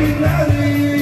Every melody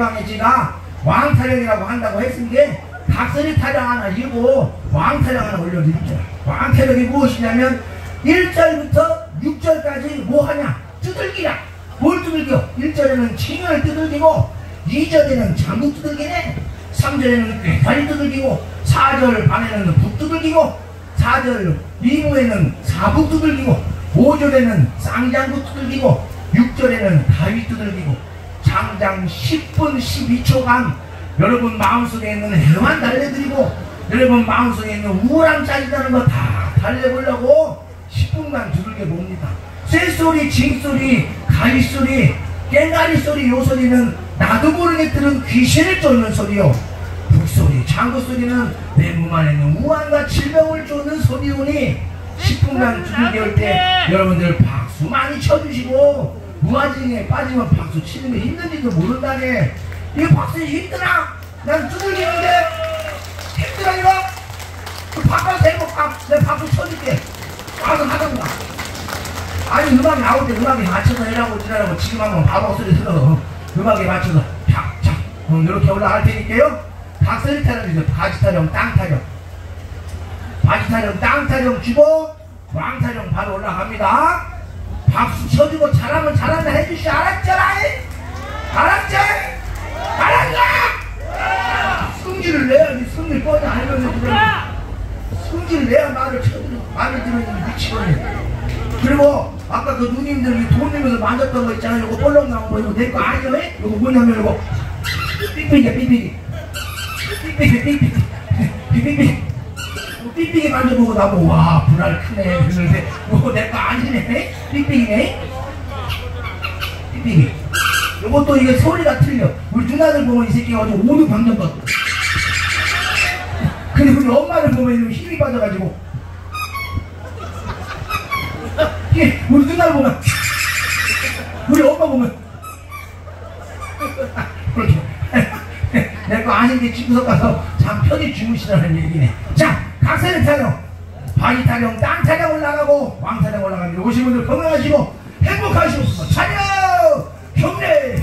이광해지가 왕타령이라고 한다고 했으니까 각설이 타령 하나 이고 왕타령 하나 올려드릴게요 왕타령이 무엇이냐면 1절부터 6절까지 뭐하냐? 두들기라 뭘 두들겨? 1절에는 칭을 두들기고 2절에는 장국 두들기네. 3절에는 꾀파리 두들기고 4절 반에는 북 두들기고 4절 이부에는 사북 두들기고 5절에는 쌍장구 두들기고 6절에는 다윗 두들기고 장장 10분 12초간 여러분 마음속에 있는 해만 달래드리고 여러분 마음속에 있는 우울함 짜증나는 거 다 달래보려고 10분간 두들겨 봅니다. 쇠소리, 징소리, 가위소리, 깽가리 소리 요 소리는 나도 모르게 들은 귀신을 쫓는 소리요. 북소리, 장구소리는 내 몸 안에 있는 우환과 질병을 쫓는 소리오니 10분간 두들겨 올 때 여러분들 박수 많이 쳐주시고 무아징에 빠지면 박수 치는 게 힘든지도 모른다네. 이거 박수 힘드나? 난 두들기는데 힘드나 이거? 그 바꿔서 해볼까? 내가 박수 쳐줄게. 와서 하던가. 아니 음악이 나올 때 음악에 맞춰서 해라고 지라고 지금 한번 바보 소리 들어. 음악에 맞춰서 팍착 어, 이렇게 올라갈 테니까요. 각설이 타령이죠 바지 타령 땅 타령. 바지 타령 땅 타령 주고 왕 타령 바로 올라갑니다 박수 쳐주고 잘하면 잘한다 해주시 알았잖아. 알았지? 알았냐? 성질을 내야지 성질 뻔히 알면 그래 성질을 내야 말을 쳐주는 말을 들으면 미치거든 그리고 아까 그 누님들 이 돈 내면서 만졌던 거 있잖아요. 이거 볼록 나온 거 이거 내 거 아니에요? 이거 뭐냐면 이거. 삑삑이야 삑삑이 삑삑이 삑삑이 삑 삑삑이 만져보고 나보고 와 불알 크네. 그러는데 이거 내거 아니네. 삑삑이네. 삑삑이 이것도 이게 소리가 틀려. 우리 누나들 보면 이 새끼가 아주 오류 방정 같고 근데 우리 엄마를 보면 힘이 빠져가지고. 이게 우리 누나를 보면 우리 엄마 보면. 그렇게 내거 아닌데 집구석 가서 잠 편히 주무시라는 얘기네. 자 각세를 타령 바위 타령 땅 타령 올라가고 왕 타령 올라가면 오신 분들 건강하시고 행복하시고 차려 경례